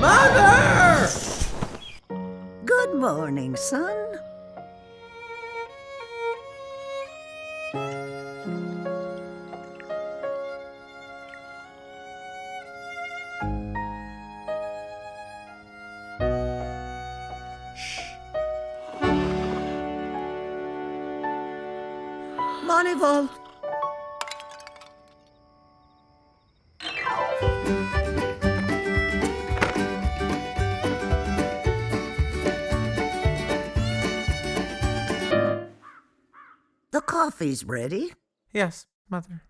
Mother! Good morning, son. Moneyvault. The coffee's ready. Yes, mother.